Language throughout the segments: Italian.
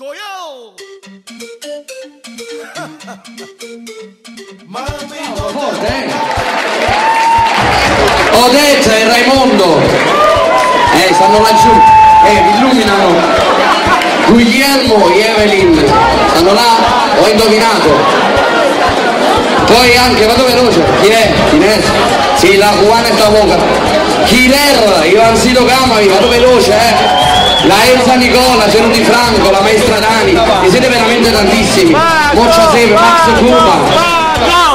Coyo! Forte, eh? Odetta e Raimondo. Eh, stanno laggiù eh, illuminano. Guglielmo e Evelyn. Stanno là. Ho indovinato. Poi anche vado veloce. Chi è? è? sì la cubana sta poca Chirer Ivansito Camari vado veloce eh la Elsa Nicola, Geno Di Franco, la maestra Dani, ne siete veramente tantissimi, Moccia Seve, Max Cuba,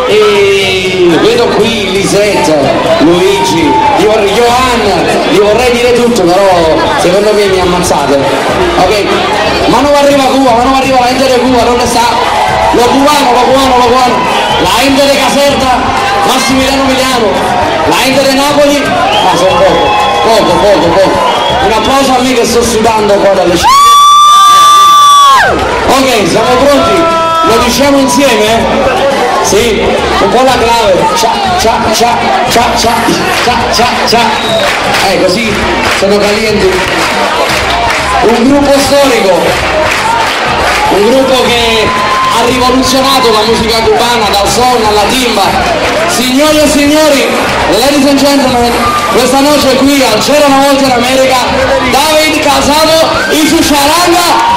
e vedo qui Lisette, Luigi, io, Johanna, io vorrei dire tutto però secondo me mi ammazzate, ok? Ma non arriva Cuba, ma non arriva la gente di Cuba, dove sta? Lo cubano, lo cubano, lo cubano, la gente di Caserta, Massimiliano Miliano, la gente di Napoli, ma sono poco, poco, poco, poco. Un applauso a me che sto sudando qua dalle c***o. Ok, siamo pronti? Lo diciamo insieme? Sì, un po' la clave. Cia, cia, cia, cia, cia, cia, cia, cia. Eh, così sono calienti. Un gruppo storico, un gruppo che ha rivoluzionato la musica cubana dal son alla timba. Signori e signori, ladies and gentlemen, questa noce qui al C'era una volta in America, David Casado in Charanga